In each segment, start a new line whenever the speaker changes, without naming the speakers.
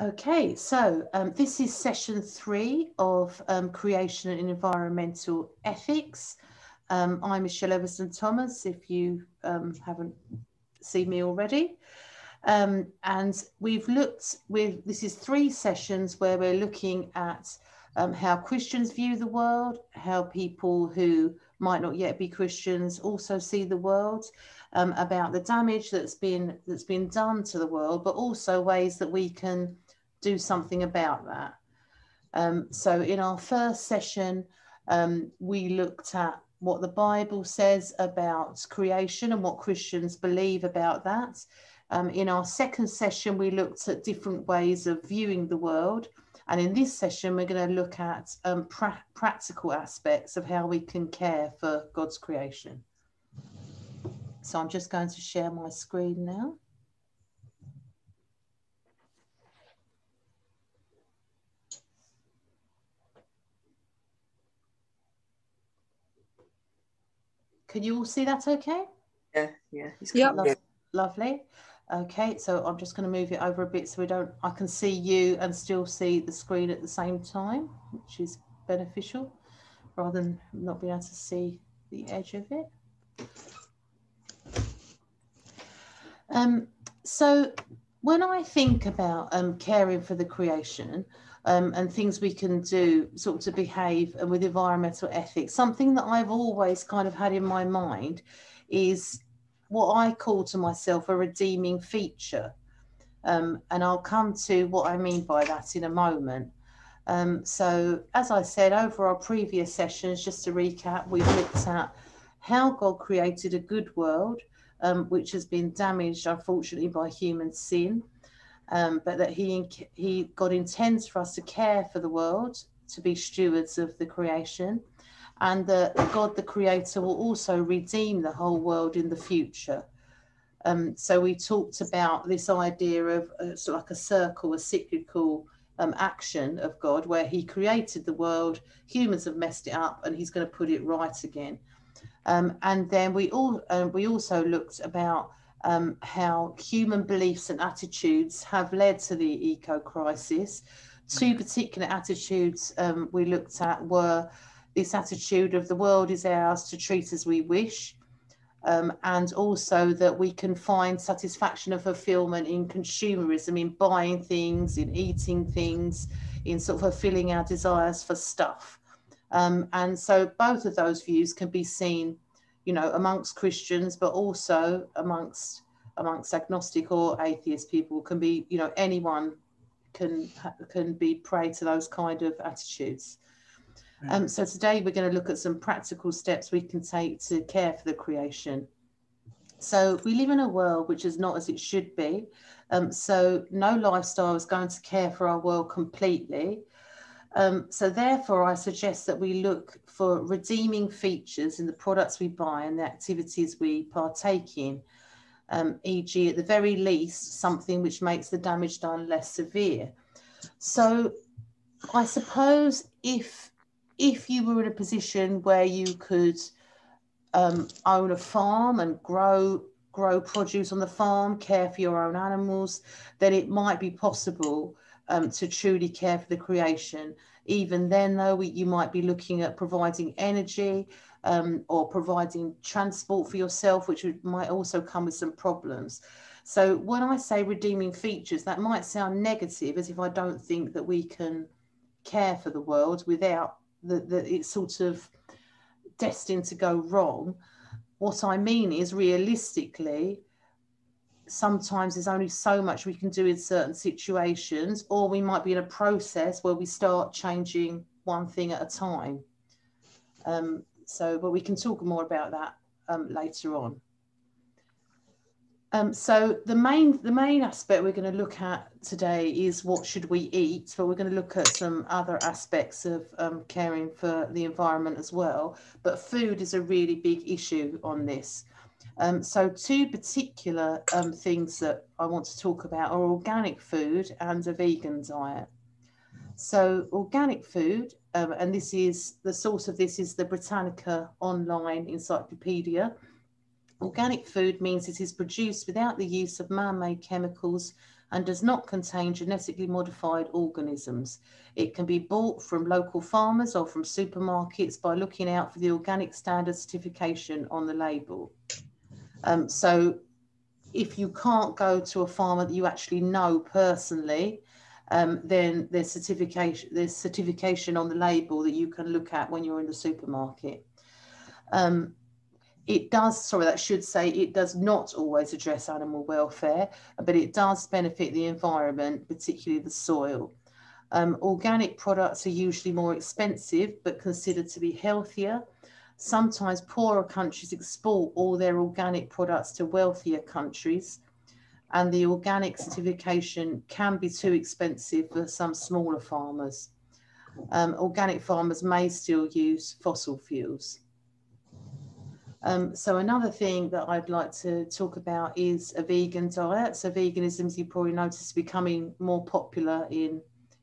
Okay, so um, this is session three of um, creation and environmental ethics. Um, I'm Michelle Everson Thomas, if you um, haven't seen me already. Um, and we've looked with, this is three sessions where we're looking at um, how Christians view the world, how people who might not yet be Christians also see the world, about the damage that's been that's been done to the world, but also ways that we can do something about that. Um, so in our first session, um, we looked at what the Bible says about creation and what Christians believe about that. Um, in our second session, we looked at different ways of viewing the world. And in this session, we're going to look at um, pra practical aspects of how we can care for God's creation. So I'm just going to share my screen now. Can you all see that okay?
Yeah, yeah.
Lo lovely. Okay, so I'm just going to move it over a bit so we don't, I can see you and still see the screen at the same time, which is beneficial rather than not being able to see the edge of it. Um, so when I think about um, caring for the creation um, and things we can do sort of to behave and with environmental ethics, something that I've always kind of had in my mind is what I call to myself a redeeming feature. Um, and I'll come to what I mean by that in a moment. Um, so, as I said, over our previous sessions, just to recap, we've looked at how God created a good world, um, which has been damaged, unfortunately, by human sin. Um, but that he, he, God intends for us to care for the world, to be stewards of the creation, and that God, the Creator, will also redeem the whole world in the future. Um, so we talked about this idea of uh, sort of like a circle, a cyclical um, action of God, where He created the world, humans have messed it up, and He's going to put it right again. Um, and then we all uh, we also looked about um, how human beliefs and attitudes have led to the eco crisis. Two particular attitudes um, we looked at were this attitude of the world is ours to treat as we wish, um, and also that we can find satisfaction and fulfillment in consumerism, in buying things, in eating things, in sort of fulfilling our desires for stuff. Um, and so both of those views can be seen, you know, amongst Christians, but also amongst amongst agnostic or atheist people can be, you know, anyone can can be prey to those kind of attitudes. Um, so today we're going to look at some practical steps we can take to care for the creation. So we live in a world which is not as it should be. Um, so no lifestyle is going to care for our world completely. Um, so therefore, I suggest that we look for redeeming features in the products we buy and the activities we partake in, um, e.g. at the very least, something which makes the damage done less severe. So I suppose if, if you were in a position where you could um, own a farm and grow grow produce on the farm, care for your own animals, then it might be possible um, to truly care for the creation. Even then, though, we, you might be looking at providing energy um, or providing transport for yourself, which would, might also come with some problems. So when I say redeeming features, that might sound negative, as if I don't think that we can care for the world without that it's sort of destined to go wrong. What I mean is realistically, sometimes there's only so much we can do in certain situations, or we might be in a process where we start changing one thing at a time. Um, so, but we can talk more about that um, later on. Um, so the main the main aspect we're going to look at today is what should we eat, but we're going to look at some other aspects of um, caring for the environment as well. But food is a really big issue on this. Um, so two particular um, things that I want to talk about are organic food and a vegan diet. So organic food, um, and this is the source of this is the Britannica online encyclopedia. Organic food means it is produced without the use of man-made chemicals and does not contain genetically modified organisms. It can be bought from local farmers or from supermarkets by looking out for the organic standard certification on the label. Um, so if you can't go to a farmer that you actually know personally, um, then there's certification, there's certification on the label that you can look at when you're in the supermarket. Um, it does, sorry, that should say it does not always address animal welfare, but it does benefit the environment, particularly the soil. Um, organic products are usually more expensive, but considered to be healthier. Sometimes poorer countries export all their organic products to wealthier countries, and the organic certification can be too expensive for some smaller farmers. Um, organic farmers may still use fossil fuels. Um, so another thing that I'd like to talk about is a vegan diet. So veganism, as you probably noticed, is becoming more popular in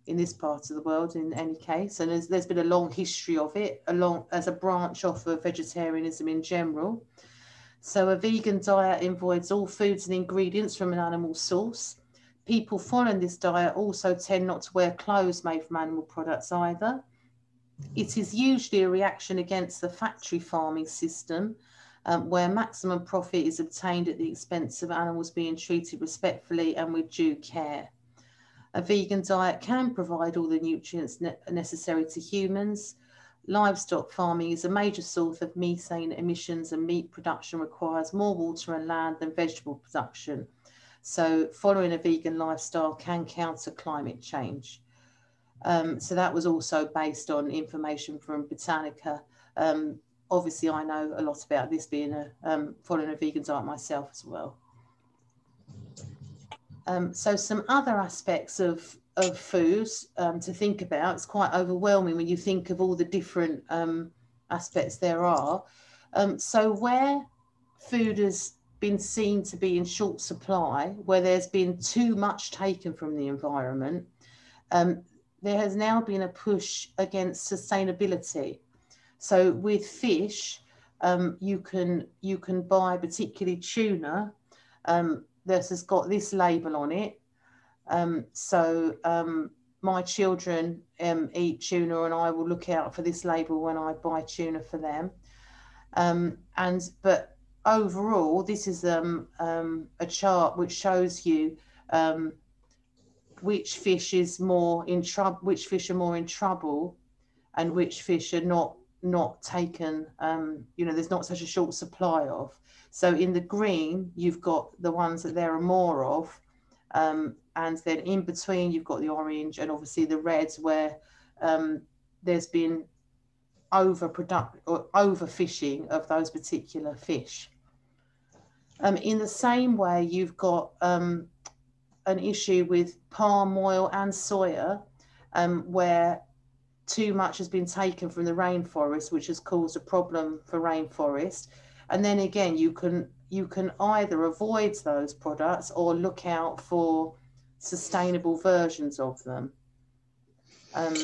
in this part of the world in any case. And there's, there's been a long history of it along as a branch off of vegetarianism in general. So a vegan diet avoids all foods and ingredients from an animal source. People following this diet also tend not to wear clothes made from animal products either. It is usually a reaction against the factory farming system um, where maximum profit is obtained at the expense of animals being treated respectfully and with due care. A vegan diet can provide all the nutrients ne necessary to humans. Livestock farming is a major source of methane emissions, and meat production requires more water and land than vegetable production. So, following a vegan lifestyle can counter climate change. Um, so, that was also based on information from Britannica. Um, obviously, I know a lot about this being a um, following a vegan diet myself as well. Um, so some other aspects of of foods um, to think about. It's quite overwhelming when you think of all the different um, aspects there are. Um, so where food has been seen to be in short supply, where there's been too much taken from the environment, um, there has now been a push against sustainability. So with fish, um, you can you can buy particularly tuna um, this has got this label on it. Um, so um, my children um, eat tuna and I will look out for this label when I buy tuna for them. Um, and but overall, this is um, um, a chart which shows you which fish is more in trouble, which fish are more in trouble, and which fish are not not taken. um, you know, there's not such a short supply of. So in the green, you've got the ones that there are more of. Um, and then in between, you've got the orange and obviously the reds where um, there's been overproduction or overfishing of those particular fish. Um, in the same way, you've got um, an issue with palm oil and soya, um, where too much has been taken from the rainforest, which has caused a problem for rainforest. And then again you can you can either avoid those products or look out for sustainable versions of them. Um,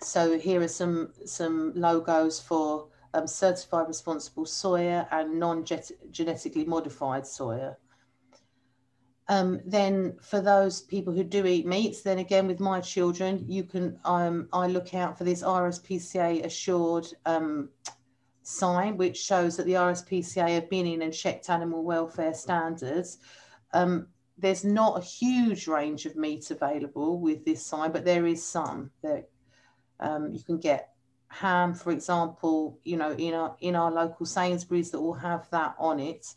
so here are some some logos for um, certified responsible soya and non-genetically modified soya um, then for those people who do eat meats, then again with my children, you can um, I look out for this RSPCA assured um, sign, which shows that the RSPCA have been in and checked animal welfare standards. Um, there's not a huge range of meat available with this sign, but there is some that um, you can get ham, for example, you know, in our in our local Sainsbury's that will have that on it.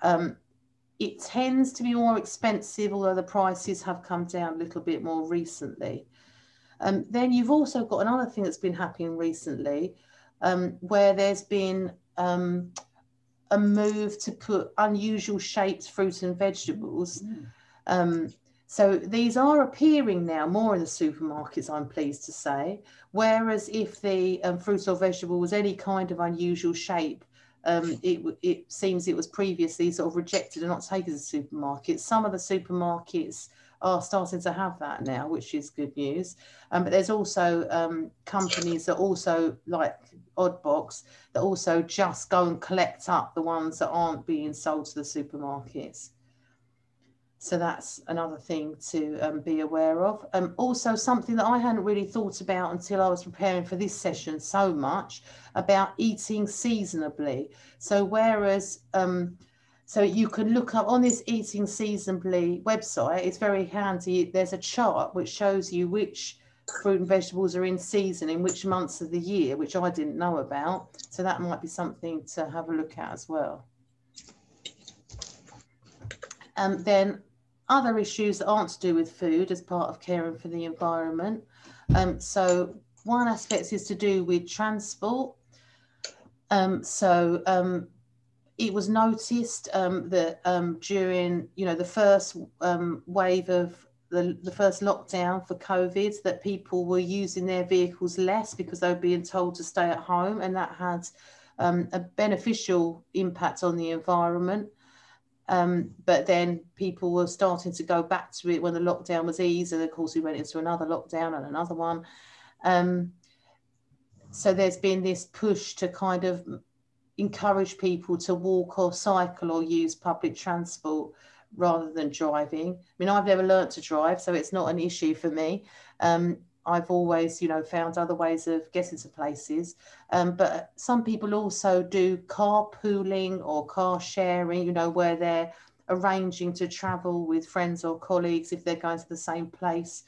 Um, it tends to be more expensive, although the prices have come down a little bit more recently. Um, then you've also got another thing that's been happening recently, um, where there's been um, a move to put unusual shaped fruit and vegetables. Mm. Um, so these are appearing now more in the supermarkets, I'm pleased to say. Whereas if the um, fruit or vegetable was any kind of unusual shape, um, it, it seems it was previously sort of rejected and not taken as a supermarket. Some of the supermarkets are starting to have that now, which is good news. Um, but there's also um, companies that also like Oddbox that also just go and collect up the ones that aren't being sold to the supermarkets. So that's another thing to um, be aware of. Um, also, something that I hadn't really thought about until I was preparing for this session so much about eating seasonably. So, whereas, um, so you can look up on this eating seasonably website, it's very handy. There's a chart which shows you which fruit and vegetables are in season in which months of the year, which I didn't know about. So, that might be something to have a look at as well. Um, then other issues that aren't to do with food as part of caring for the environment. Um, so one aspect is to do with transport. Um, so um, it was noticed um, that um, during, you know, the first um, wave of the, the first lockdown for COVID, that people were using their vehicles less because they were being told to stay at home, and that had a beneficial impact on the environment. Um, but then people were starting to go back to it when the lockdown was eased, and of course we went into another lockdown and another one. Um, so there's been this push to kind of encourage people to walk or cycle or use public transport rather than driving. I mean, I've never learnt to drive, so it's not an issue for me. Um, I've always, you know, found other ways of getting to places. Um, but some people also do carpooling or car sharing, you know, where they're arranging to travel with friends or colleagues if they're going to the same place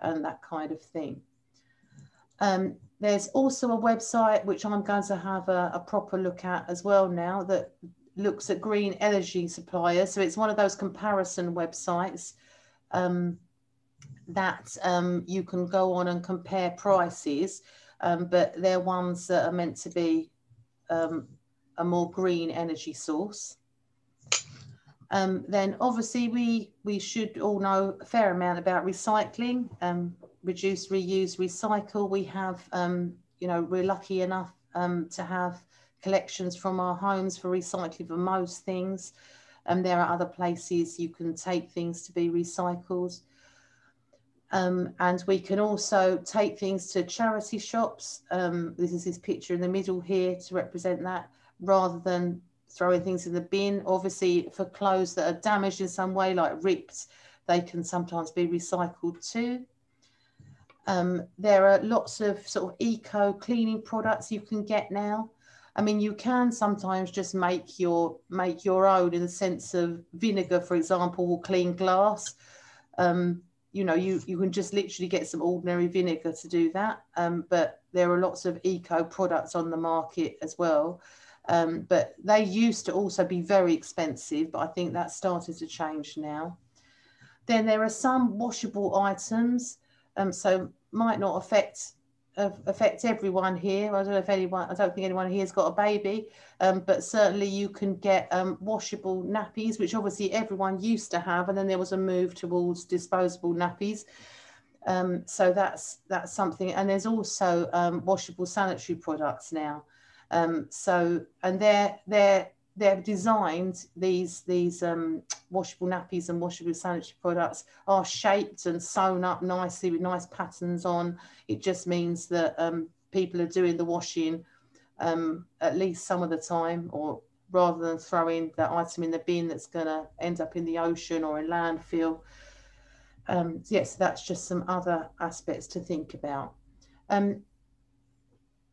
and that kind of thing. Um, there's also a website which I'm going to have a, a proper look at as well now that looks at green energy suppliers. So it's one of those comparison websites. Um, that um, you can go on and compare prices, um, but they're ones that are meant to be um, a more green energy source. Um, then obviously we, we should all know a fair amount about recycling, um, reduce, reuse, recycle. We have, um, you know, we're lucky enough to have collections from our homes for recycling for most things. And there are other places you can take things to be recycled. Um, and we can also take things to charity shops. Um, this is this picture in the middle here to represent that rather than throwing things in the bin. Obviously, for clothes that are damaged in some way, like ripped, they can sometimes be recycled too. Um, there are lots of sort of eco cleaning products you can get now. I mean, you can sometimes just make your make your own in the sense of vinegar, for example, will clean glass. Um, you know, you, you can just literally get some ordinary vinegar to do that. Um, but there are lots of eco products on the market as well. Um, but they used to also be very expensive, but I think that started to change now. Then there are some washable items, um, so might not affect affect everyone here. I don't know if anyone, I don't think anyone here has got a baby, um, but certainly you can get um, washable nappies, which obviously everyone used to have, and then there was a move towards disposable nappies. Um, so that's that's something, and there's also um, washable sanitary products now. Um, so and they're they're they've designed these these um, washable nappies and washable sanitary products are shaped and sewn up nicely with nice patterns on. It just means that um, people are doing the washing um, at least some of the time, or rather than throwing that item in the bin that's going to end up in the ocean or in landfill. Um, yes, that's just some other aspects to think about. Um,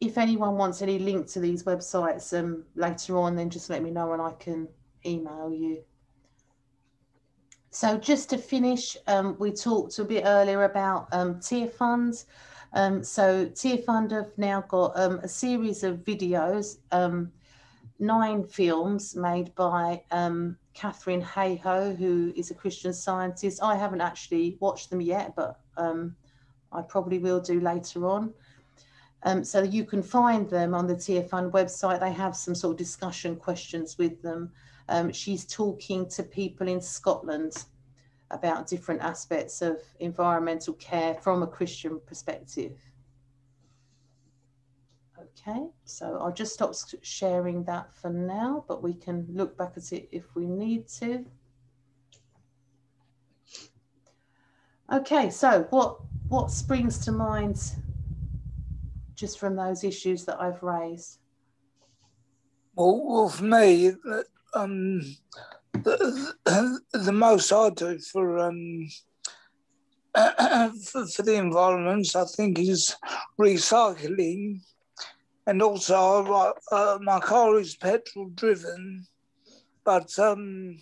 if anyone wants any link to these websites um, later on, then just let me know and I can email you. So just to finish, um, we talked a bit earlier about um, Tearfund. Um, so fund have now got um, a series of videos, um, nine films made by Katharine Hayhoe, who is a Christian scientist. I haven't actually watched them yet, but I probably will do later on. Um, so you can find them on the TF Fund website. They have some sort of discussion questions with them. Um, she's talking to people in Scotland about different aspects of environmental care from a Christian perspective. Okay, so I'll just stop sharing that for now, but we can look back at it if we need to. Okay, so what, what springs to mind just from those issues that I've raised?
Well, well for me, um, the, the most I do for um for, for the environment, I think, is recycling, and also uh, my car is petrol driven, but um,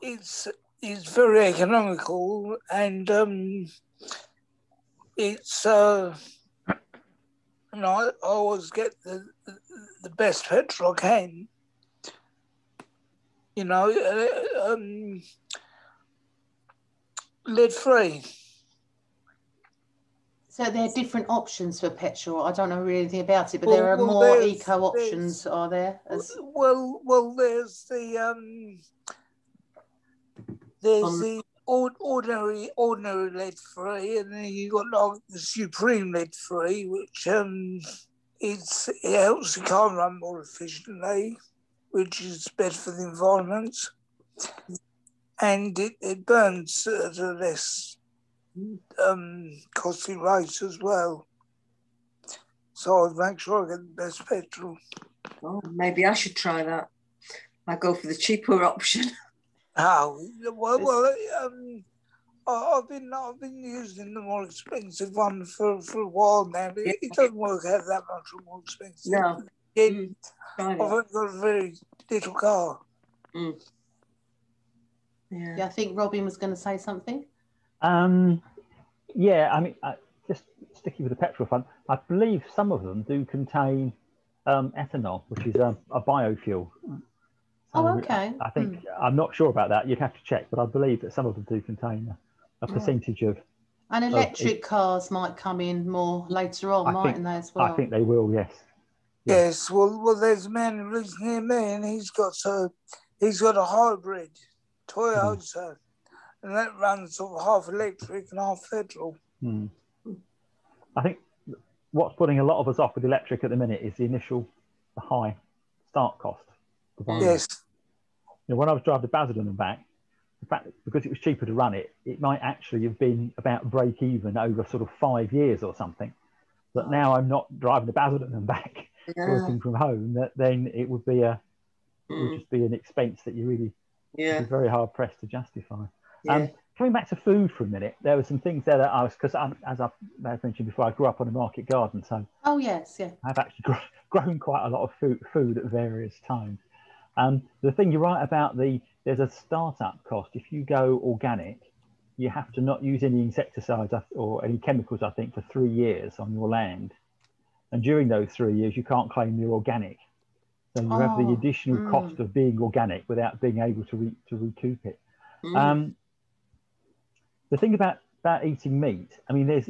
it's it's very economical and um, it's uh, you know I always get the the best petrol I can. You know, uh, um, lead free.
So there are different options for petrol. I don't know really anything about it, but well, there are well, more eco options, are there?
As... Well, well, there's the um, there's um, the ordinary ordinary lead free, and then you got like the supreme lead free, which um, it's it helps the car run more efficiently, which is better for the environment and it, it burns at a less um, costly rate as well. So I'd make sure I get the best petrol.
Oh, maybe I should try that. I go for the cheaper option.
Oh, well, well um, I've been I've been using the more expensive one for, for a while now. It, it doesn't work out that much more expensive.
No.
mm, I've got a very little car.
Mm.
Yeah. yeah I think Robin was going to say something.
Um, yeah, I mean, uh, just sticking with the petrol fund, I believe some of them do contain um, ethanol, which is a, a biofuel.
So oh, okay.
I, I think mm. I'm not sure about that. You'd have to check, but I believe that some of them do contain a, a percentage of.
And electric of, cars might come in more later on, I mightn't
think,
they as well?
I think they will. Yes.
Yes. Well, well, there's a man who lives near me, and he's got a he's got a hybrid Toyota, mm. and that runs sort of half electric and half petrol.
Mm. I think what's putting a lot of us off with electric at the minute is the initial, the high start cost.
Yes.
You know, when I was driving to Basildon and back, in fact, because it was cheaper to run it, it might actually have been about break even over sort of five years or something. But now I'm not driving to Basildon and back, yeah. working from home. That then it would be a, it would hmm. just be an expense that you really
yeah.
It's very hard pressed to justify. Yeah. Um, coming back to food for a minute, there were some things there that I was because as I mentioned before, I grew up on a market garden, so
oh yes, yeah,
I've actually grown quite a lot of food, food at various times. Um, the thing you're right about the there's a startup cost if you go organic. You have to not use any insecticides or any chemicals, I think, for three years on your land. And during those three years, you can't claim you're organic. So you oh, have the oh, additional mm. cost of being organic without being able to, re, to recoup it. Mm. Um, the thing about, about eating meat, I mean, there's,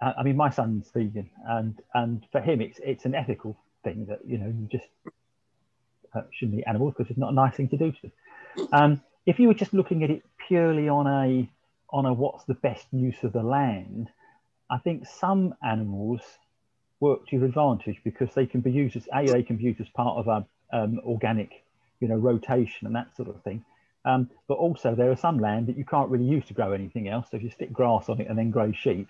uh, I mean, my son's vegan, and and for him, it's it's an ethical thing that you know you just uh, shouldn't eat animals because it's not a nice thing to do to them. Um, if you were just looking at it purely on a on a what's the best use of the land, I think some animals work to your advantage because they can be used as a they can be used as part of a um, organic you know rotation and that sort of thing um, but also there are some land that you can't really use to grow anything else so if you stick grass on it and then grow sheep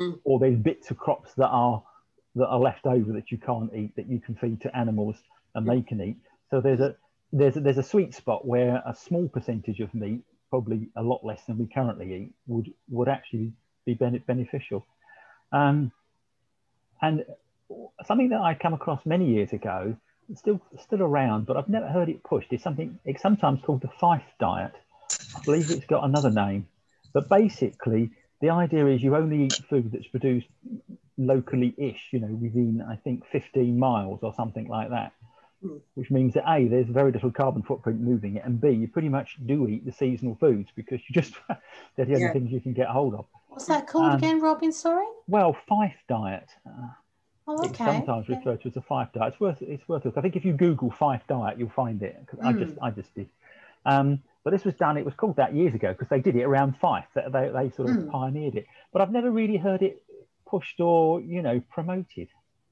mm. or there's bits of crops that are that are left over that you can't eat that you can feed to animals and mm. they can eat so there's a there's there's a sweet spot where a small percentage of meat probably a lot less than we currently eat would would actually be beneficial um, and something that I come across many years ago, still still around, but I've never heard it pushed. Is something it's sometimes called the Fife diet. I believe it's got another name, but basically the idea is you only eat food that's produced locally-ish, you know, within I think 15 miles or something like that. Which means that A, there's very little carbon footprint moving it, and B, you pretty much do eat the seasonal foods because you just they're the only yeah. things you can get hold of.
What's that called um, again, Robin? Sorry.
Well, Fife diet. Uh,
oh, okay. It's
sometimes yeah. referred to as a Fife diet. It's worth it's worth it. I think if you Google Fife diet, you'll find it. Mm. I just hmm. I just did. Um, but this was done. It was called that years ago because they did it around Fife. They, they, they sort of mm. pioneered it. But I've never really heard it pushed or you know promoted.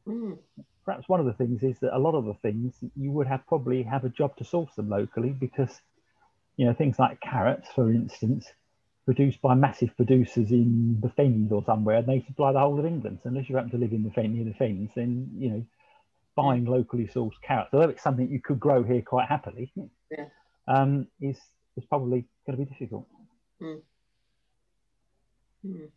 Mm.
Perhaps one of the things is that a lot of the things you would have probably have a job to source them locally because you know things like carrots, for instance, produced by massive producers in the Fens or somewhere, and they supply the whole of England. So unless you happen to live in the Fen near the Fens, then you know, buying locally sourced carrots, although it's something you could grow here quite happily.
Yeah.
um, is is probably going to be difficult.
Mm. Mm.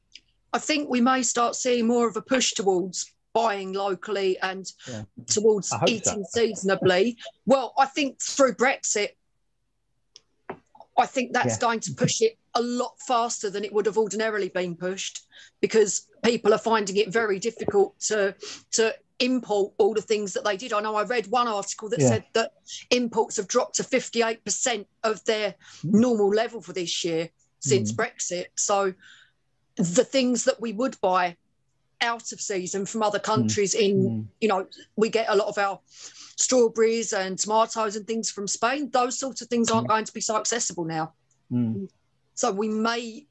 I think we may start seeing more of a push towards buying locally and
Yeah.
towards eating seasonably. Well, I think through Brexit, I think that's
Yeah.
going to push it a lot faster than it would have ordinarily been pushed because people are finding it very difficult to to import all the things that they did. I know I read one article that
Yeah.
said that imports have dropped to 58% of their hmm. normal level for this year since hmm. Brexit. So the things that we would buy out of season from other countries in
Mm.
you know we get a lot of our strawberries and tomatoes and things from spain those sorts of things aren't going to be so accessible now
Mm.
so we may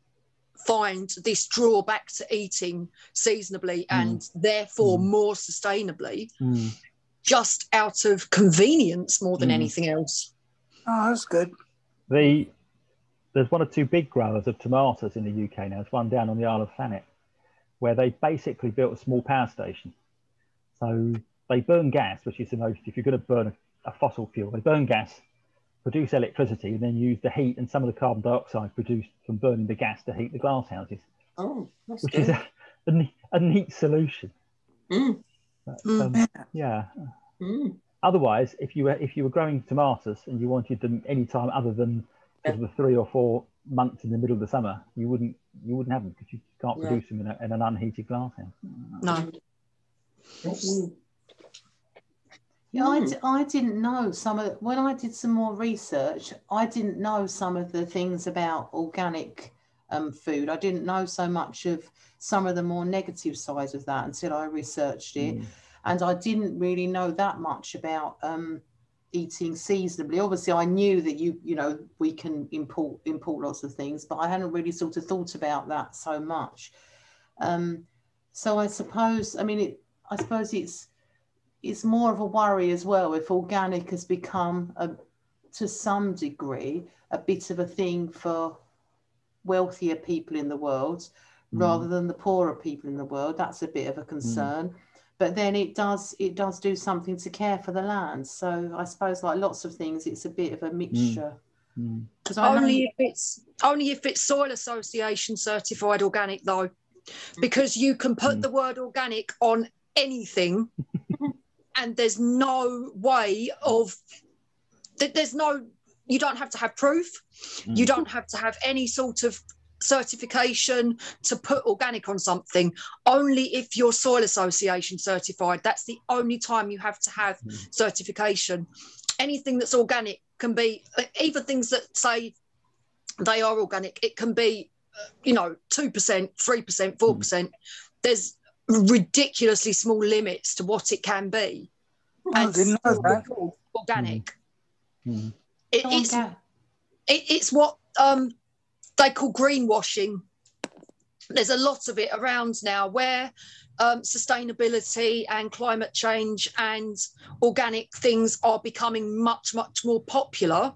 find this drawback to eating seasonably and therefore
Mm.
more sustainably
Mm.
just out of convenience more than
Mm.
anything else
Oh, that's good.
The there's one or two big growers of tomatoes in the UK now. There's one down on the Isle of Thanet, where they basically built a small power station. So they burn gas, which is the most. If you're going to burn a, a fossil fuel, they burn gas, produce electricity, and then use the heat and some of the carbon dioxide produced from burning the gas to heat the glass houses,
Oh, that's
which
good.
is a, a, a neat solution.
Mm,
But,
Mm.
um, yeah.
mm.
Otherwise, if you were if you were growing tomatoes and you wanted them any time other than sort of the three or four months in the middle of the summer, you wouldn't you wouldn't have them because you can't
No.
produce them in, a, in an unheated glass house.
no.
Yeah, I, d- I didn't know some of when I did some more research. I didn't know some of the things about organic um, food. I didn't know so much of some of the more negative sides of that until I researched it,
Mm.
and I didn't really know that much about um, eating seasonably. Obviously, I knew that you you know we can import import lots of things, but I hadn't really sort of thought about that so much. Um, so I suppose I mean it. I suppose it's it's more of a worry as well if organic has become a, to some degree a bit of a thing for wealthier people in the world rather than the poorer people in the world that's a bit of a concern but then it does it does do something to care for the land so i suppose like lots of things it's a bit of a mixture
Mm.
because I know-
only if it's only if it's soil association certified organic though because you can put
Mm.
the word organic on anything and there's no way of that there's no you don't have to have proof you
Mm.
don't have to have any sort of certification to put organic on something only if you're soil association certified that's the only time you have to have
Mm.
certification anything that's organic can be even things that say they are organic it can be uh, you know 2% 3% 4% there's ridiculously small limits to what it can be
I
and
didn't know that.
organic
Mm.
it, it's it, it's what um, they call greenwashing. There's a lot of it around now where um, sustainability and climate change and organic things are becoming much, much more popular.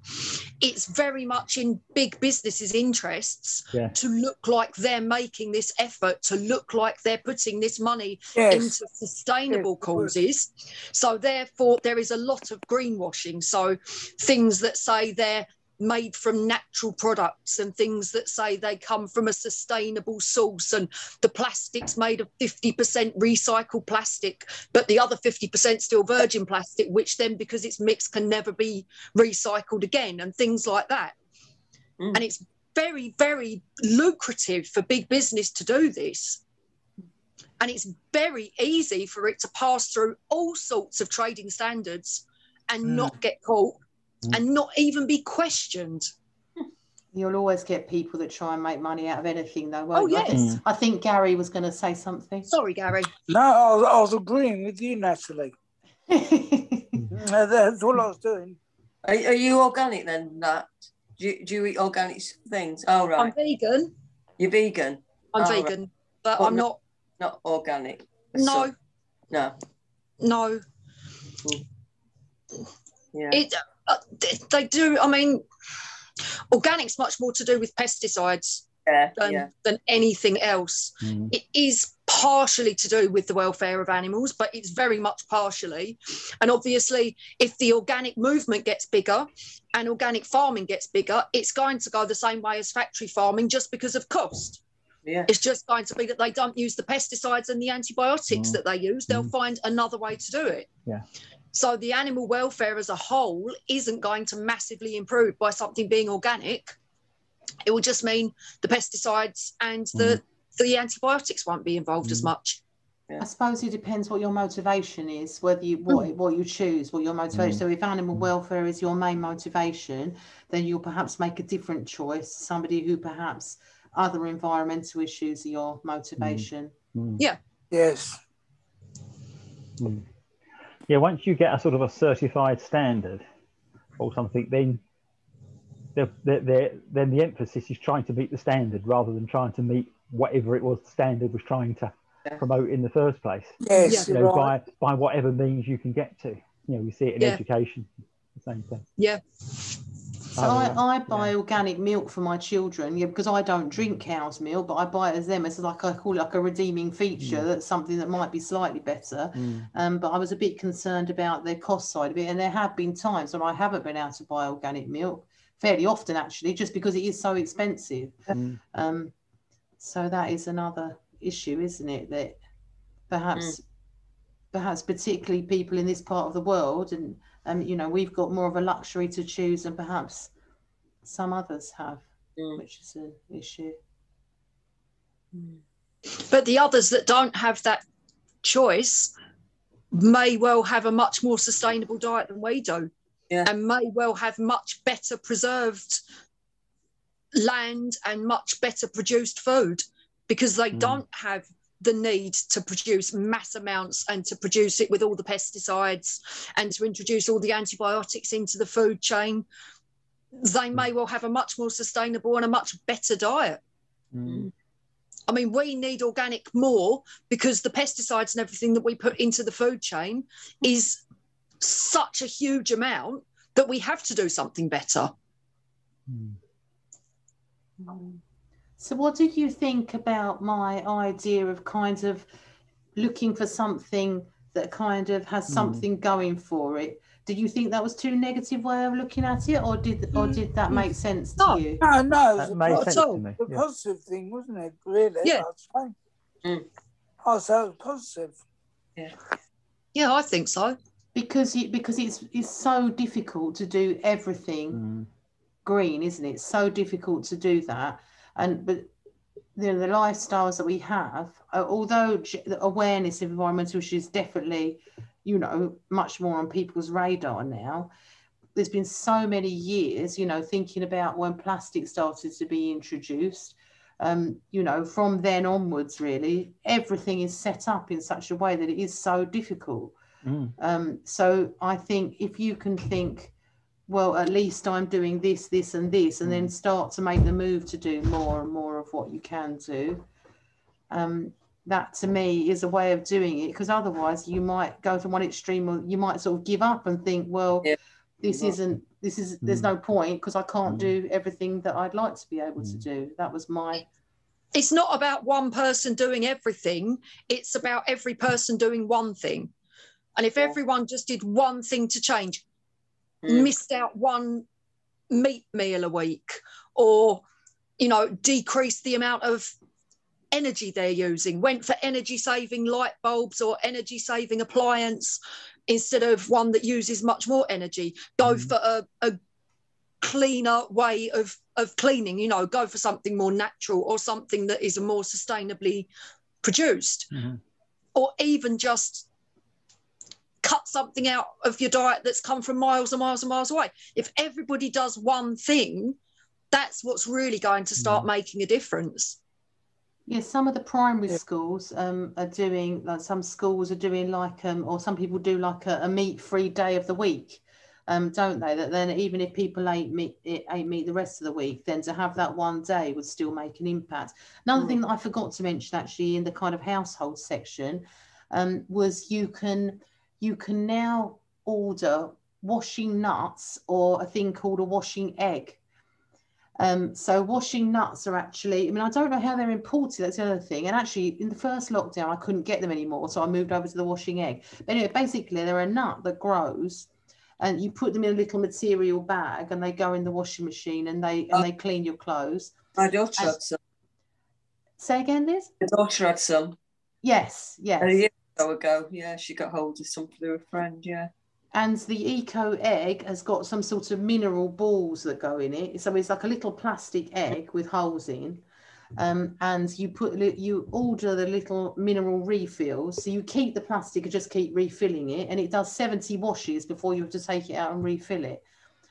It's very much in big businesses' interests
Yeah.
to look like they're making this effort, to look like they're putting this money
Yes.
into sustainable
Yes.
causes. So therefore, there is a lot of greenwashing. So things that say they're made from natural products and things that say they come from a sustainable source and the plastic's made of 50% recycled plastic but the other 50% still virgin plastic which then because it's mixed can never be recycled again and things like that
Mm.
and it's very very lucrative for big business to do this and it's very easy for it to pass through all sorts of trading standards and
Mm.
not get caught
Mm.
and not even be questioned.
You'll always get people that try and make money out of anything, though.
Oh,
won't you? I
yes.
think- I think Gary was going to say something.
Sorry, Gary.
No, I was, I was agreeing with you, Natalie. Uh, That's all I was doing.
Are, are you organic then, Nat? Do you, do you eat organic things? Oh, right.
I'm vegan.
You're vegan,
I'm
Oh, right.
vegan, but
Oh,
I'm
no.
not.
not organic.
No,
So- no.
no.
Yeah.
It. Uh, they- they do. I mean, organic's much more to do with pesticides.
Yeah,
than,
yeah.
than anything else.
Mm.
It is partially to do with the welfare of animals, but it's very much partially. And obviously, if the organic movement gets bigger and organic farming gets bigger, it's going to go the same way as factory farming just because of cost.
Yeah.
It's just going to be that they don't use the pesticides and the antibiotics
Mm.
that they use. They'll
Mm.
find another way to do it.
Yeah.
So the animal welfare as a whole isn't going to massively improve by something being organic. It will just mean the pesticides and the the antibiotics won't be involved as
Mm.
much.
I suppose it depends what your motivation is, whether you what
Mm.
what you choose, what your motivation.
Mm.
So if animal
Mm.
welfare is your main motivation, then you'll perhaps make a different choice. Somebody who perhaps other environmental issues are your motivation.
Mm.
Yes.
Yeah, once you get a sort of a certified standard or something, then the, the, the, then the emphasis is trying to meet the standard rather than trying to meet whatever it was the standard was trying to promote in the first place.
Yes,
You know,
right.
by by whatever means you can get to. You know, we see it in
Yeah.
education, the same thing.
Yeah.
So
Oh,
I. I buy organic milk for my children, yeah, because I don't drink cow's milk, but I buy it as them as like I call it like a redeeming feature.
Mm.
That's something that might be slightly better.
Mm.
Um, but I was a bit concerned about the cost side of it, and there have been times when I haven't been able to buy organic milk fairly often, actually, just because it is so expensive.
Mm.
Um, so that is another issue, isn't it? That perhaps, perhaps particularly people in this part of the world, and um, you know, we've got more of a luxury to choose, than perhaps some others have,
Mm.
which is an issue.
But the others that don't have that choice may well have a much more sustainable diet than we do.
Yeah.
And may well have much better preserved land and much better produced food because they
Mm.
don't have the need to produce mass amounts and to produce it with all the pesticides and to introduce all the antibiotics into the food chain. They may well have a much more sustainable and a much better diet.
Mm.
I mean, we need organic more because the pesticides and everything that we put into the food chain is such a huge amount that we have to do something better.
Mm.
So, what did you think about my idea of kind of looking for something that kind of has
Hmm.
something going for it? Did you think that was too negative way of looking at it, or did or did that make sense to
No.
you?
No, no, it was
That
a
made
Not
sense
at all.
me. Yeah.
positive thing, wasn't it? Really?
Yeah.
I'd say.
Mm.
I say was positive.
Yeah, I think so.
Because you, because it's it's so difficult to do everything
Mm.
green, isn't it? It's so difficult to do that, and but the, the lifestyles that we have, uh, although awareness of environmental issues definitely, you know, much more on people's radar now. There's been so many years, you know, thinking about when plastic started to be introduced. Um, you know, from then onwards, really, everything is set up in such a way that it is so difficult.
Mm.
Um, so I think if you can think, well, at least I'm doing this, this, and this, and then start to make the move to do more and more of what you can do, um, that to me is a way of doing it. Because otherwise, you might go to one extreme, or you might sort of give up and think, well,
Yeah.
this
Right.
isn't, this is, there's
Mm.
no point because I can't
Mm.
do everything that I'd like to be able to
Mm.
do. That was my
It's not about one person doing everything, it's about every person doing one thing. And if
Yeah.
everyone just did one thing to change,
Mm.
missed out one meat meal a week or you know decrease the amount of energy they're using went for energy saving light bulbs or energy saving appliance instead of one that uses much more energy go
Mm.
for a, a cleaner way of of cleaning you know go for something more natural or something that is more sustainably produced
Mhm.
or even just cut something out of your diet that's come from miles and miles and miles away. If everybody does one thing, that's what's really going to start making a difference.
Yeah, some of the primary
Yeah.
schools um, are doing, like some schools are doing like, um, or some people do like a, a meat-free day of the week, um, don't they? That then even if people ate meat, ate meat the rest of the week, then to have that one day would still make an impact. Another thing that I forgot to mention actually in the kind of household section um, was you can you can now order washing nuts or a thing called a washing egg. Um, so washing nuts are actually, I mean, I don't know how they're imported. That's the other thing. And actually, in the first lockdown, I couldn't get them anymore, so I moved over to the washing egg. But anyway, basically, they're a nut that grows, and you put them in a little material bag, and they go in the washing machine, and they and they clean your clothes.
My daughter
And-
had some.
Say again, Liz?
My daughter had some
Yes, yes.
a year or so ago. Yeah, she got hold of some through a friend. Yeah.
And the eco egg has got some sort of mineral balls that go in it. So it's like a little plastic egg with holes in. Um, and you put you order the little mineral refills. So you keep the plastic and just keep refilling it, and it does 70 washes before you have to take it out and refill it.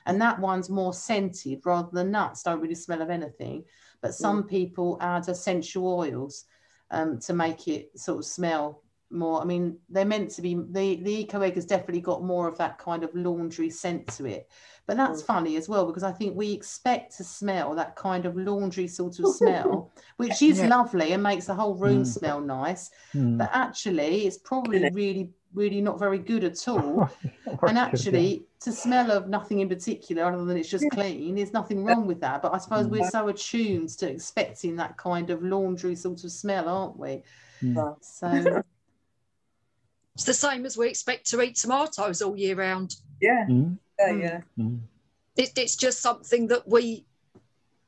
And that one's more scented rather than nuts don't really smell of anything. But some people add essential oils um, to make it sort of smell more. I mean, they're meant to be the the eco egg has definitely got more of that kind of laundry scent to it. But that's
Mm.
funny as well because I think we expect to smell that kind of laundry sort of smell, which is
Yeah.
lovely and makes the whole room
Mm.
smell nice.
Mm.
But actually, it's probably really, really not very good at all. And actually, to smell of nothing in particular other than it's just clean, there's nothing wrong with that. But I suppose
Mm.
we're so attuned to expecting that kind of laundry sort of smell, aren't we?
Mm.
So
It's the same as we expect to eat tomatoes all year round.
Yeah.
Mm.
Yeah.
Mm.
Yeah.
Mm.
It, it's just something that we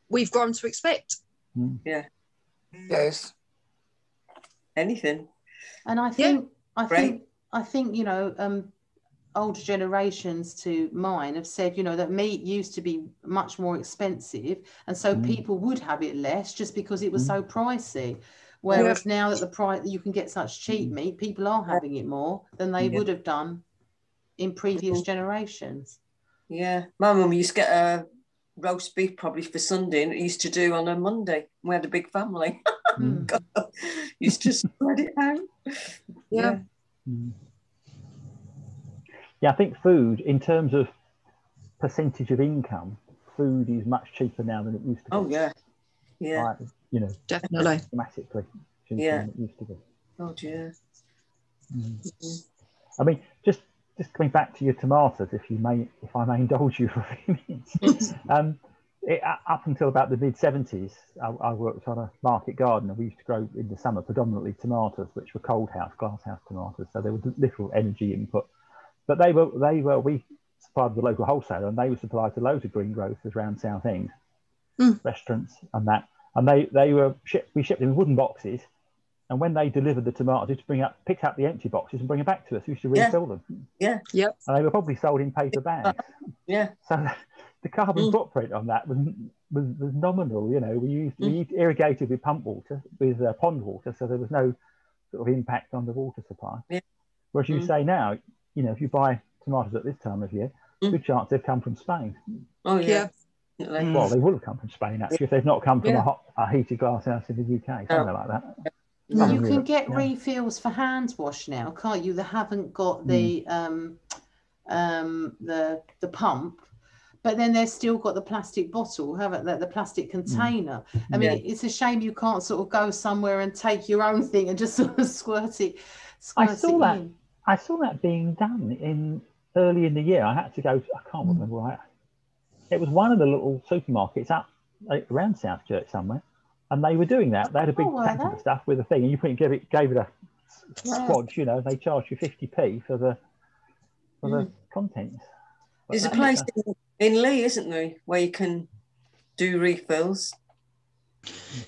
we've grown to expect.
Mm.
Yes.
Anything.
and I think I
Right.
think I think you know um older generations to mine have said you know that meat used to be much more expensive and so
Mm.
people would have it less just because it was
Mm.
so pricey whereas now that the price you can get such cheap
Mm.
meat people are having it more than they
Yeah.
would have done in previous generations
Yeah. My mum used to get a roast beef probably for Sunday, and it used to do on a Monday. We had a big family.
Mm.
used to spread it out.
Yeah.
Mm. Yeah, I think food, in terms of percentage of income, food is much cheaper now than it used to be.
Oh yeah. Yeah.
Like, you know,
Definitely.
dramatically
Yeah.
used to be.
Oh dear.
Mm. I mean, just just coming back to your tomatoes, if you may, if I may indulge you for a few minutes. um, it, up until about the mid 70s, I, I worked on a market garden and we used to grow in the summer predominantly tomatoes, which were cold house, glass house tomatoes. So there was little energy input. But they were, they were, we supplied the local wholesaler and they were supplied to loads of green grocers around Southend,
Mm.
restaurants and that. And they, they were shipped, we shipped them in wooden boxes. And when they delivered the tomatoes, they used to bring up, pick up the empty boxes and bring them back to us. We used to
Yeah.
refill them.
Yeah.
Yep.
And they were probably sold in paper bags.
Yeah.
So the carbon
Mm.
footprint on that was, was, was nominal. You know, we used
Mm.
we irrigated with pump water, with uh, pond water, so there was no sort of impact on the water supply.
Yeah.
Whereas you
Mm.
say now, you know, if you buy tomatoes at this time of year,
Mm.
good chance they've come from Spain.
Oh yeah.
Yeah.
Definitely.
Mm.
Well, they would have come from Spain actually if they've not come from
Yeah.
a hot, a heated glass house in the UK, something like that.
No.
you
Mm.
can get
Yeah.
refills for hand wash now, can't you? They haven't got the um, um, the the pump, but then they've still got the plastic bottle, haven't they? The plastic container. I mean,
Yeah.
it's a shame you can't sort of go somewhere and take your own thing and just sort of squirt it.
I saw
it
that.
in.
I saw that being done in early in the year. I had to go. I can't
Mm.
remember right. It was one of the little supermarkets up uh, around Southchurch somewhere, and they were doing that. They had a big
Oh, were
tank of stuff with a thing, and you put it, gave it gave it a s-
Yeah.
squad. You know, they charged you fifty p for the for the
Mm.
contents. But
There's a place in, in Leigh, isn't there, where you can do refills.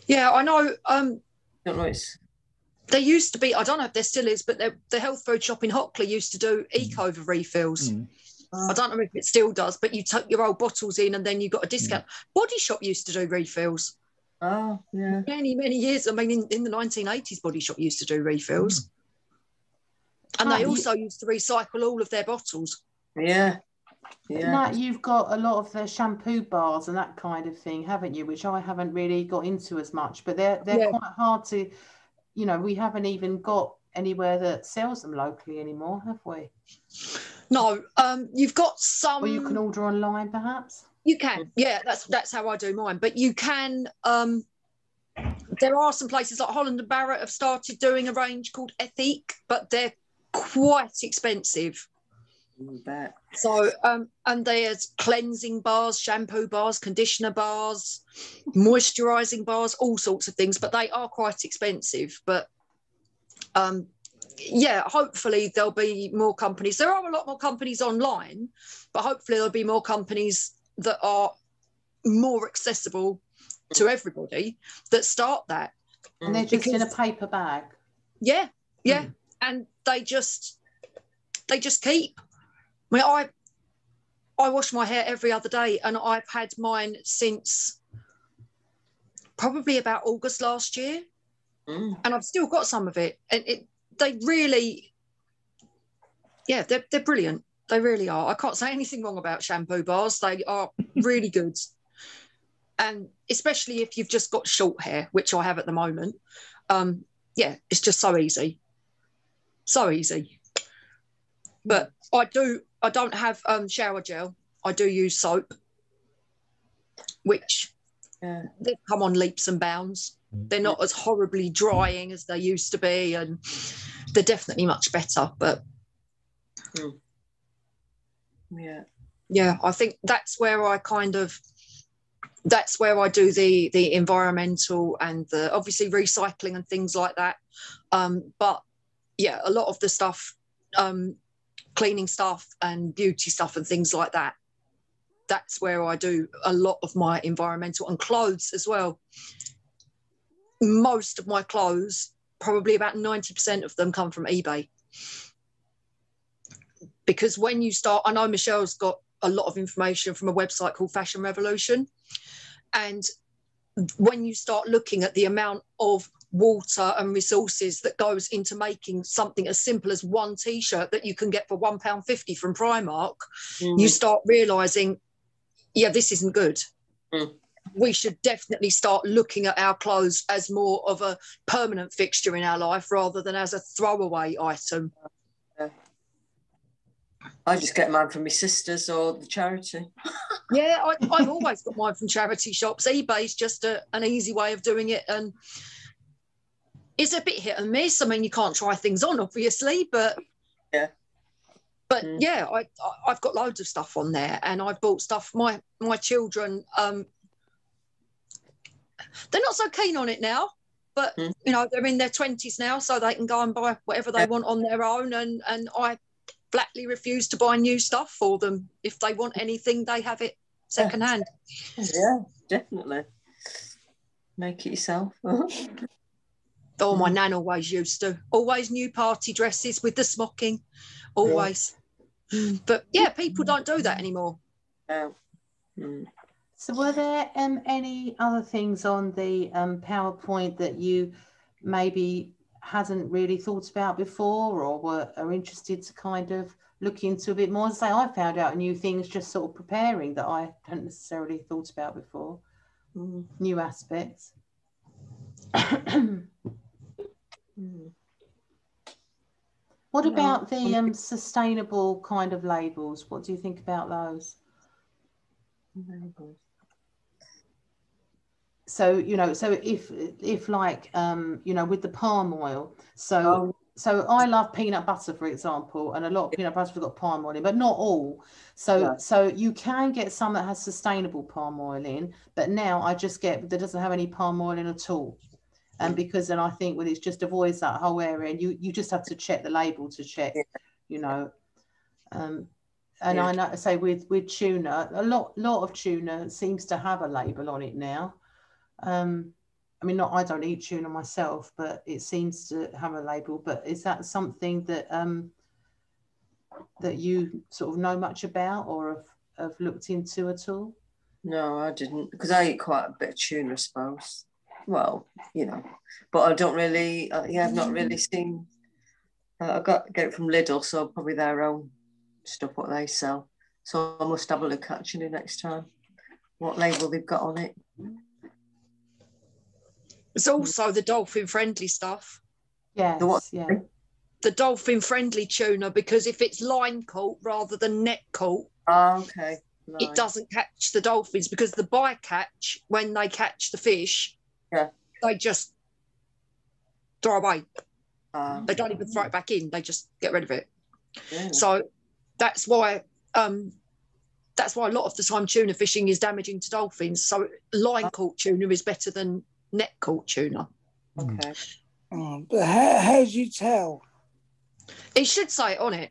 Yeah, I know. Um,
don't know. It's
there used to be. I don't know if there still is, but there, the health food shop in Hockley used to do eco refills.
Mm.
I don't know if it still does, but you take your old bottles in and then you got a discount. Body Shop used to do refills
oh yeah.
many, many years. I mean, in, in the 1980s, Body Shop used to do refills. And
Ah,
they
you-
also used to recycle all of their bottles.
Yeah. Yeah.
Nat, you've got a lot of the shampoo bars and that kind of thing, haven't you? Which I haven't really got into as much, but they're they're
Yeah.
quite hard to, you know, we haven't even got anywhere that sells them locally anymore, have we?
No, um, you've got some.
Or you can order online, perhaps.
You can, yeah. That's that's how I do mine. But you can. Um, there are some places like Holland and Barrett have started doing a range called Ethique, but they're quite expensive.
Bet.
So, um, and there's cleansing bars, shampoo bars, conditioner bars, moisturizing bars, all sorts of things, but they are quite expensive. But um, yeah, hopefully there'll be more companies. There are a lot more companies online, but hopefully there'll be more companies that are more accessible to everybody that start that.
And they're just in a paper bag.
Yeah, yeah,
Mm.
and they just they just keep. I mean, I I wash my hair every other day, and I've had mine since probably about August last year,
Mm.
and I've still got some of it. And it they really, yeah, they're they're brilliant. They really are. I can't say anything wrong about shampoo bars. They are really good, and especially if you've just got short hair, which I have at the moment. Um, yeah, it's just so easy. So easy. But I do I don't have um shower gel. I do use soap, which
Yeah.
they come on leaps and bounds. They're not as horribly drying as they used to be, and they're definitely much better. But
Yeah.
yeah, I think that's where I kind of that's where I do the the environmental and the obviously recycling and things like that. Um, but yeah, a lot of the stuff, um, cleaning stuff and beauty stuff and things like that. That's where I do a lot of my environmental and clothes as well. Most of my clothes, probably about 90% of them come from eBay because when you start, I know Michelle's got a lot of information from a website called Fashion Revolution. And when you start looking at the amount of water and resources that goes into making something as simple as one t-shirt that you can get for £1.50 from Primark, you
Mm.
start realizing, yeah, this isn't good.
Mm.
We should definitely start looking at our clothes as more of a permanent fixture in our life rather than as a throwaway item.
I just get mine from my sisters or the charity.
Yeah, I, I've always got mine from charity shops. eBay's just a, an easy way of doing it, and it's a bit hit and miss. I mean, you can't try things on, obviously, but
Yeah.
But
Mm.
yeah, I, I I've got loads of stuff on there, and I've bought stuff. My my children, um, they're not so keen on it now, but
Mm.
you know they're in their twenties now, so they can go and buy whatever they
Yeah.
want on their own, and and I flatly refuse to buy new stuff for them. If they want anything, they have it secondhand.
Yeah, definitely. Make it yourself.
Oh, my
Mm.
nan always used to. Always new party dresses with the smocking. Always. But yeah, people don't do that anymore.
Yeah. Mm.
So, were there um, any other things on the um, PowerPoint that you maybe hadn't really thought about before, or were are interested to kind of look into a bit more? Say, I found out new things just sort of preparing that I hadn't necessarily thought about before,
Mm.
new aspects.
Mm.
What about the um, sustainable kind of labels? What do you think about those?
Good.
So you know, so if if like um, you know with the palm oil, so
Oh,
so I love peanut butter, for example, and a lot of peanut butter have got palm oil in, but not all. So
No.
so you can get some that has sustainable palm oil in, but now I just get that doesn't have any palm oil in at all. And because then I think well, it's just avoids that whole area, and you you just have to check the label to check,
Yeah.
you know. Um, and
Yeah.
I know, say with with tuna, a lot lot of tuna seems to have a label on it now. Um, I mean, not I don't eat tuna myself, but it seems to have a label. But is that something that um, that you sort of know much about or have, have looked into at all?
no, I didn't because I eat quite a bit of tuna, I suppose. Well, you know, but I don't really. Uh, yeah, I've not really seen. Uh, I got get it from Lidl, so probably their own stuff what they sell. So I must have a look actually next time. What label they've got on it?
It's also the dolphin friendly stuff.
Yes,
what?
yeah,
The dolphin friendly tuna, because if it's line caught rather than net caught,
Oh, okay.
it doesn't catch the dolphins because the bycatch, when they catch the fish,
Yeah.
they just throw away.
Ah,
They don't even throw it back in, they just get rid of it.
really?
So that's why um, that's why a lot of the time tuna fishing is damaging to dolphins. So line caught tuna is better than net caught tuna.
Okay.
Oh, but how, how do you tell?
It should say it on it.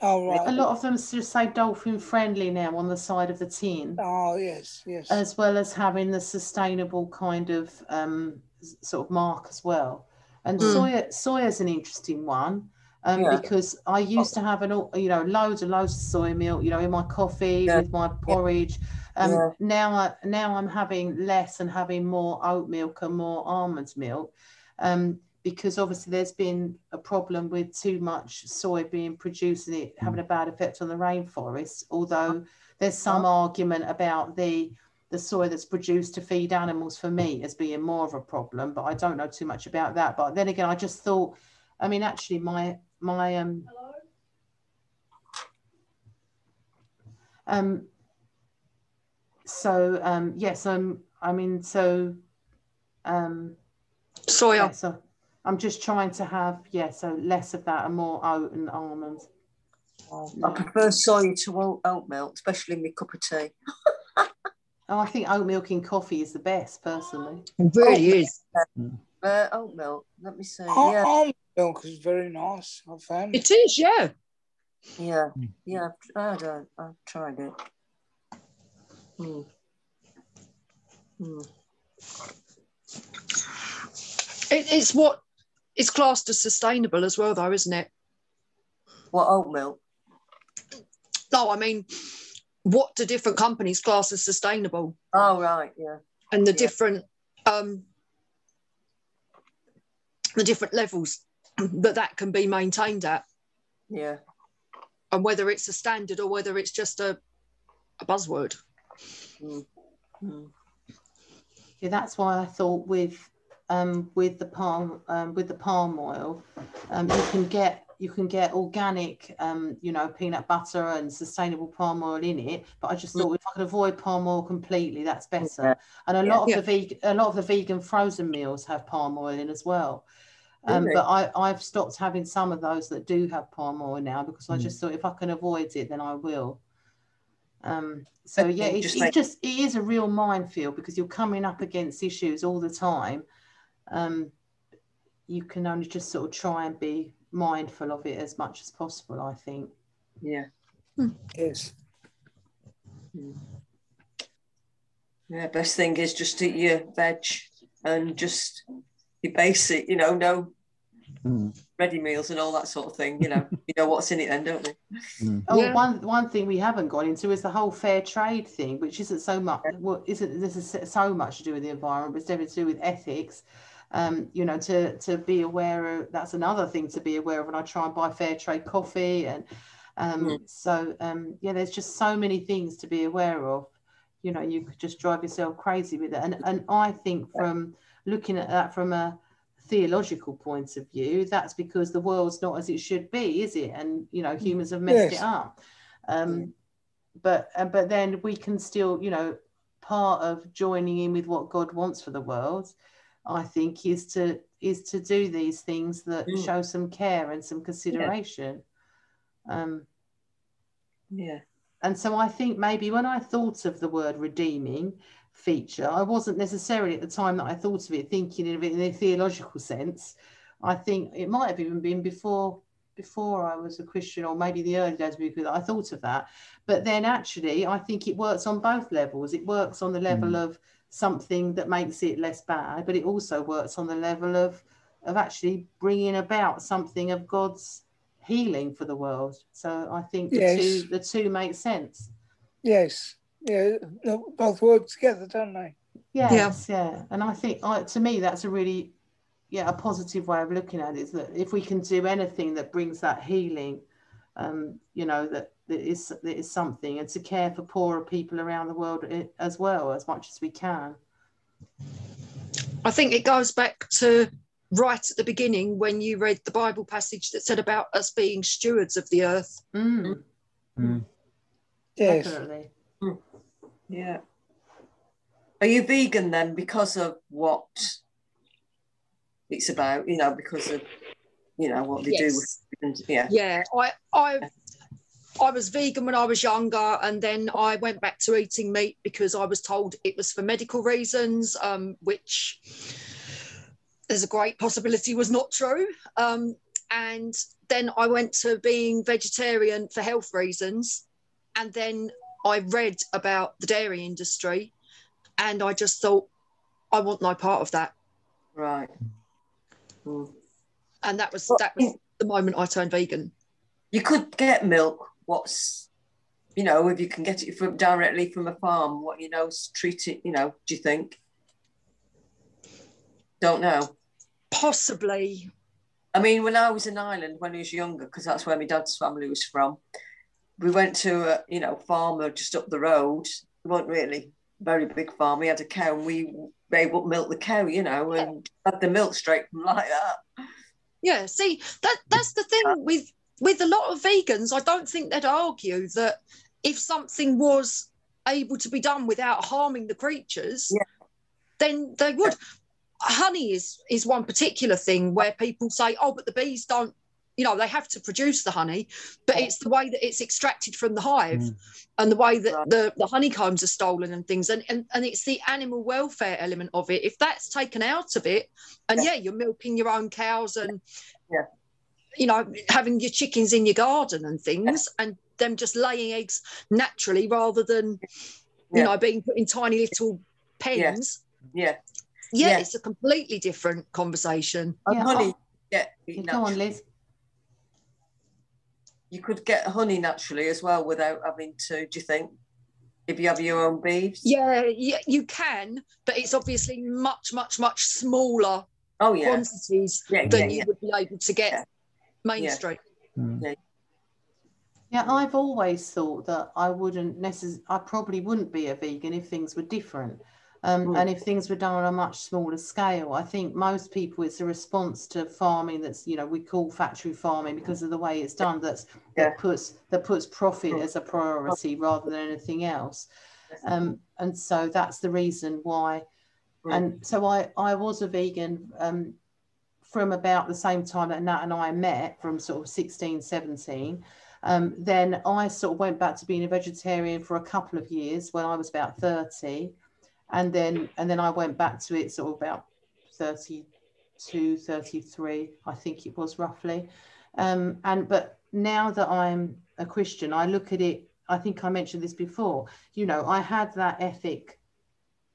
Oh, right.
A lot of them just say dolphin friendly now on the side of the tin,
Oh, yes, yes.
as well as having the sustainable kind of um, sort of mark as well. And
Mm.
soya, soya is an interesting one um,
Yeah.
because I used to have an, au- you know, loads and loads of soy milk, you know, in my coffee
Yeah.
with my porridge. Um,
Yeah.
Now, I, now I'm having less and having more oat milk and more almond milk. Um, because obviously there's been a problem with too much soy being produced and it having a bad effect on the rainforest. Although there's some argument about the the soy that's produced to feed animals for meat as being more of a problem, but I don't know too much about that. But then again, I just thought, I mean, actually, my my um um so um yes, I'm. I mean so um
Soya.
yeah, so I'm just trying to have yeah so less of that and more oat and almonds.
I prefer soy to oat, oat milk, especially in my cup of tea.
Oh, I think oat milk in coffee is the best personally.
It really is.
Uh, oat milk. Let me see.
Al-
Yeah,
Oat milk is very nice, I found.
It is, yeah.
yeah, yeah. I've, I don't. I've tried it. Hmm. Hmm.
It, it's what it's classed as sustainable as well, though, isn't it?
What oat milk?
No, I mean, what do different companies class as sustainable,
Oh right, yeah.
and the
Yeah.
different um, the different levels that that can be maintained at,
Yeah.
and whether it's a standard or whether it's just a, a buzzword.
Hmm.
Yeah, that's why I thought with um, with the palm um, with the palm oil, um, you can get you can get organic, um, you know, peanut butter and sustainable palm oil in it. But I just thought if I could avoid palm oil completely, that's better. And a
Yeah.
lot of
Yeah.
the vegan a lot of the vegan frozen meals have palm oil in as well. Um,
Really?
but I, I've stopped having some of those that do have palm oil now because I
Mm.
just thought if I can avoid it, then I will. Um, so
Okay,
yeah, it's,
just
it's
make-
just it is a real minefield because you're coming up against issues all the time. Um, you can only just sort of try and be mindful of it as much as possible. I think.
Yeah.
Yes.
Yeah. Best thing is just eat your veg and just your basic. You know, no
Mm.
ready meals and all that sort of thing. You know, you know what's in it then, don't we?
Oh,
Yeah.
one one thing we haven't gone into is the whole fair trade thing, which isn't so much. Well, isn't this is so much to do with the environment, but it's everything to do with ethics. Um, you know, to to be aware of that's another thing to be aware of when I try and buy fair trade coffee, and um,
Mm.
so um, yeah, there's just so many things to be aware of. You know, you could just drive yourself crazy with it, and and I think from looking at that from a theological point of view, that's because the world's not as it should be, is it? And you know, humans have messed
Yes.
it up. Um, But uh, but then we can still, you know, part of joining in with what God wants for the world, I think, is to is to do these things that
Mm.
show some care and some consideration. Um,
Yeah.
and so I think maybe when I thought of the word redeeming feature, I wasn't necessarily at the time that I thought of it thinking of it in a theological sense. I think it might have even been before before I was a Christian, or maybe the early days because I thought of that. But then actually, I think it works on both levels. It works on the level mm. of something that makes it less bad, but it also works on the level of of actually bringing about something of God's healing for the world. So I think the
Yes.
two the two make sense.
Yes. Yeah. they Both work together, don't they?
Yes, yeah. And I think I, to me that's a really yeah, a positive way of looking at it is that if we can do anything that brings that healing, um, you know, that, that is that is something and to care for poorer people around the world as well as much as we can.
I think it goes back to right at the beginning when you read the Bible passage that said about us being stewards of the earth.
Mm,
Mm.
Yes.
definitely.
Yeah. Are you vegan then because of what it's about? You know, because of you know what they
Yes.
do. With, yeah.
Yeah, I, I, I was vegan when I was younger, and then I went back to eating meat because I was told it was for medical reasons, um, which there's a great possibility was not true. Um, and then I went to being vegetarian for health reasons, and then I read about the dairy industry, and I just thought, I want no part of that.
Right. Mm.
And that was
Well,
that was the moment I turned vegan.
You could get milk. What's you know, if you can get it from directly from a farm, what you know, treat it. You know, do you think? Don't know.
Possibly,
I mean, when I was in Ireland when I was younger, because that's where my dad's family was from, we went to a you know farmer just up the road. It wasn't really a very big farm. We had a cow, and we were able to milk the cow, you know, and had the milk straight from like that.
yeah. See, that that's the thing with with a lot of vegans. I don't think they'd argue that if something was able to be done without harming the creatures,
Yeah.
then they would. Honey is is one particular thing where people say, "Oh, but the bees don't." You know, they have to produce the honey, but it's the way that it's extracted from the hive
Mm.
and the way that
Right.
the, the honeycombs are stolen and things. And, and, and it's the animal welfare element of it. If that's taken out of it, and
Yeah.
yeah, you're milking your own cows and,
Yeah.
you know, having your chickens in your garden and things, and them just laying eggs naturally rather than, you know, being put in tiny little pens.
Yeah,
Yeah,
Yeah.
it's a completely different conversation.
Yeah,
honey.
I-
Yeah,
Yeah, Go on, Liz.
You could get honey naturally as well without having to. Do you think? If you have your own bees?
Yeah, yeah, you can, but it's obviously much, much, much smaller
Oh yeah.
quantities
Yeah, yeah,
than you
yeah.
would be able to get
Yeah.
mainstream.
Mm.
Yeah, I've always thought that I wouldn't necessarily, I probably wouldn't be a vegan if things were different. Um,
Mm.
And if things were done on a much smaller scale, I think most people it's a response to farming that's you know we call factory farming because of the way it's done. That's
Yeah.
that puts that puts profit
Mm.
as a priority rather than anything else. Um, and so that's the reason why.
Mm.
And so I I was a vegan um, from about the same time that Nat and I met, from sort of 16, 17. Um, then I sort of went back to being a vegetarian for a couple of years when I was about 30. And then and then I went back to it sort of about 32, 33, I think it was roughly. Um, and but now that I'm a Christian, I look at it, I think I mentioned this before, you know, I had that ethic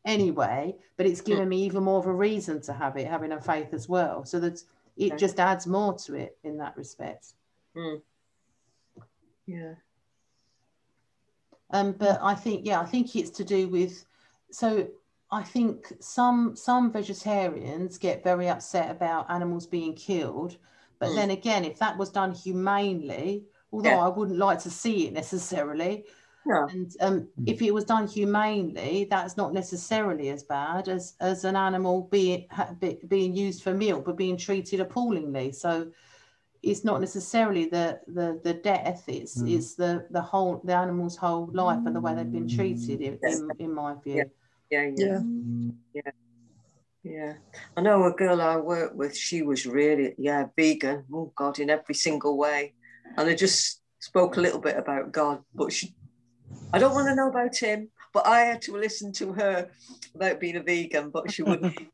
anyway, but it's given me even more of a reason to have it, having a faith as well. So that it
Okay.
just adds more to it in that respect.
Mm. Yeah.
Um, but I think, yeah, I think it's to do with. So I think some some vegetarians get very upset about animals being killed, but
Mm.
then again, if that was done humanely, although
Yeah.
I wouldn't like to see it necessarily,
No.
and um, if it was done humanely, that's not necessarily as bad as as an animal being be, being used for milk but being treated appallingly. So it's not necessarily the the the death; it's
Mm.
it's the the whole the animal's whole life and the way they've been treated. In
Yes.
in, in my view,
Yeah. Yeah. Yeah.
Yeah.
Yeah. I know a girl I work with, she was really, yeah, vegan. Oh, God, in every single way. And I just spoke a little bit about God, but she, I don't want to know about him. But I had to listen to her about being a vegan, but she wouldn't.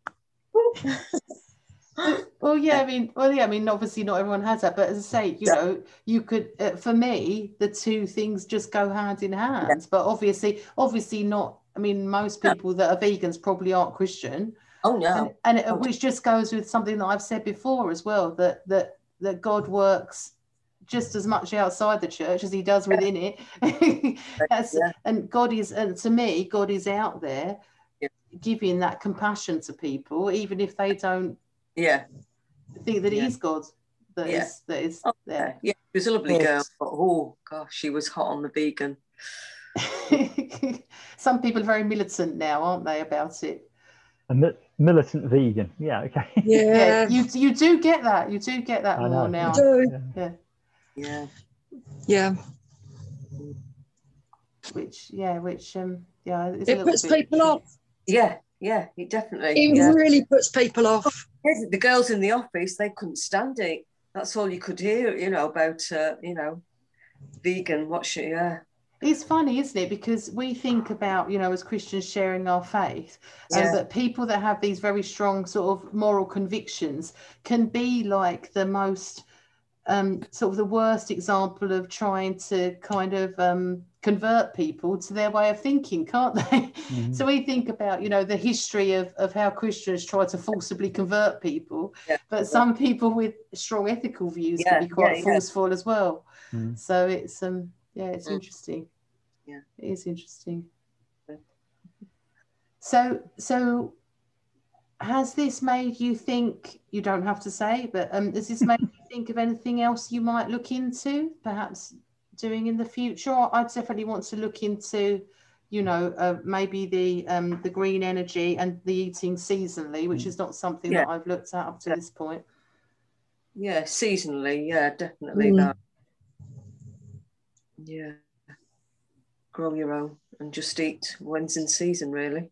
Well, yeah, I mean, well, yeah, I mean, obviously not everyone has that, but as I say, you
Yeah.
know, you could, uh, for me, the two things just go hand in hand. But obviously, obviously not. I mean, most people that are vegans probably aren't Christian,
oh,
and,
no.
and it,
Oh.
which just goes with something that I've said before as well that that that God works just as much outside the church as He does within it.
Yeah.
And God is, and to me, God is out there
Yeah.
giving that compassion to people, even if they don't
Yeah.
think that
Yeah.
He's God. That
Yeah.
is that is
Oh,
there.
Yeah. She was a lovely
Yes.
girl, but oh, gosh, she was hot on the vegan.
Some people are very militant now, aren't they, about it?
A mi- militant vegan. Yeah, okay.
Yeah,
you you do get that. You do get that
I
more
know.
now.
do.
Yeah.
Yeah.
Yeah,
Which yeah, which um yeah,
it puts people off.
Yeah. Yeah. It definitely.
It
yeah.
really puts people off.
the girls in the office they couldn't stand it that's all you could hear you know about uh, you know vegan. What should yeah?
It's funny, isn't it? Because we think about, you know, as Christians sharing our faith, and that people that have these very strong sort of moral convictions can be like the most um, sort of the worst example of trying to kind of um, convert people to their way of thinking, can't they?
Mhm.
So we think about, you know, the history of, of how Christians try to forcibly convert people,
Yeah.
but some people with strong ethical views
Yeah,
can be quite
yeah, yeah.
forceful as well.
Mm.
So it's um yeah, it's
Mm.
interesting.
Yeah.
It is interesting. So so has this made you think you don't have to say, but um has this made you think of anything else you might look into, perhaps doing in the future? I definitely want to look into, you know, uh, maybe the um the green energy and the eating seasonally, which
Mm.
is not something
Yeah.
that I've looked at up to
Yeah.
this point.
Yeah, seasonally. Yeah, definitely
Mm.
That. Yeah. Grow your own and just eat when's in season, really.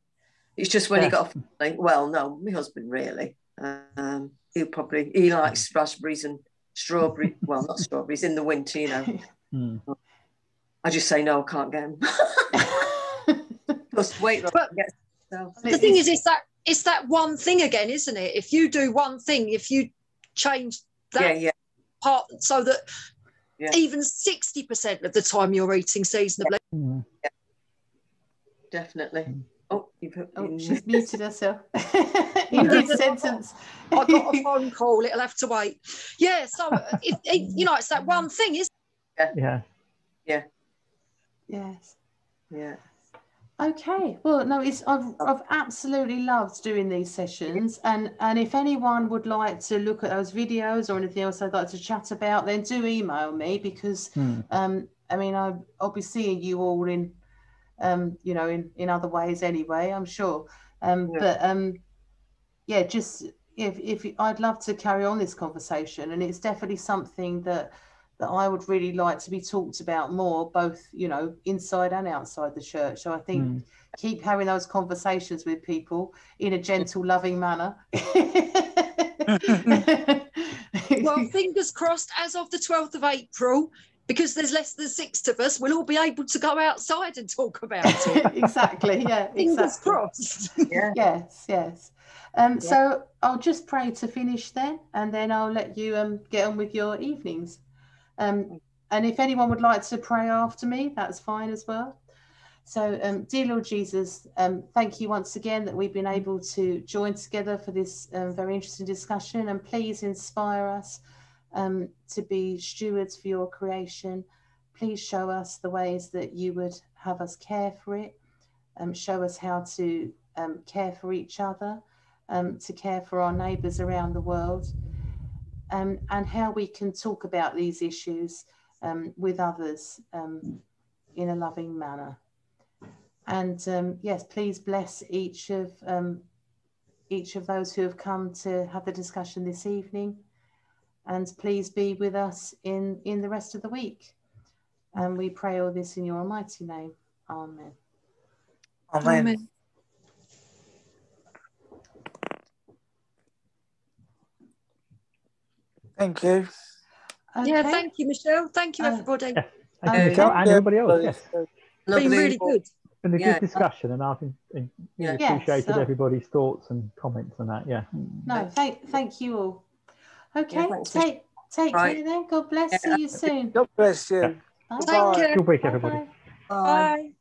It's just when you
Yeah.
got a family. Well, no, my husband really. Um, he'll probably he likes raspberries and strawberry. well, not strawberries in the winter, you know.
Mm.
I just say no, I can't get them. Just wait.
But-
get so.
the thing is, it's that it's that one thing again, isn't it? If you do one thing, if you change
Yeah,
that
yeah,
part so that
Yeah.
even 60% of the time you're eating seasonably.
Mm.
definitely. Oh, you put.
Oh, she's muted herself in mid sentence.
I got a phone call, it'll have to wait. Yeah, so it, it, you know, it's that one thing, isn't
Yeah.
yes.
yeah.
Okay. Well, no, it's I've I've absolutely loved doing these sessions, and and if anyone would like to look at those videos or anything else I'd like to chat about, then do email me because
Mm.
um I mean I I'll be seeing you all in um you know in in other ways anyway I'm sure um
Yeah.
but um yeah just if if I'd love to carry on this conversation and it's definitely something that that I would really like to be talked about more both you know inside and outside the church so I think
Mm.
keep having those conversations with people in a gentle loving manner
Well, fingers crossed, as of the 12th of April, because there's less than six of us, we'll all be able to go outside and talk about it.
exactly yeah
Fingers
exactly
crossed.
Yeah.
yes yes um
Yeah.
so i'll just pray to finish then and then i'll let you um get on with your evenings um and if anyone would like to pray after me that's fine as well. So um dear lord jesus um thank you once again that we've been able to join together for this um, very interesting discussion and please inspire us um, to be stewards for your creation. Please show us the ways that you would have us care for it um, show us how to um, care for each other, um, to care for our neighbours around the world, um, and how we can talk about these issues um, with others um, in a loving manner. And um, yes, please bless each of um, each of those who have come to have the discussion this evening, and please be with us in in the rest of the week. And we pray all this in your almighty name. Amen.
Amen. Thank you.
Yeah, thank you, Michelle. Thank you,
Uh,
everybody.
Yeah. Thank you, Michelle, and everybody else. Yes.
Been really good.
It's been a
Yeah.
good discussion, and I've in, in,
Yeah.
Yes,
appreciated
so-
everybody's thoughts and comments and that. Yeah.
No, thank thank you all. Okay,
thanks,
take take
Right.
care then. God bless.
Yeah.
See you soon.
God bless you.
Yeah.
Bye.
Take care.
Good week, everybody.
Bye-bye.
Bye.
Bye.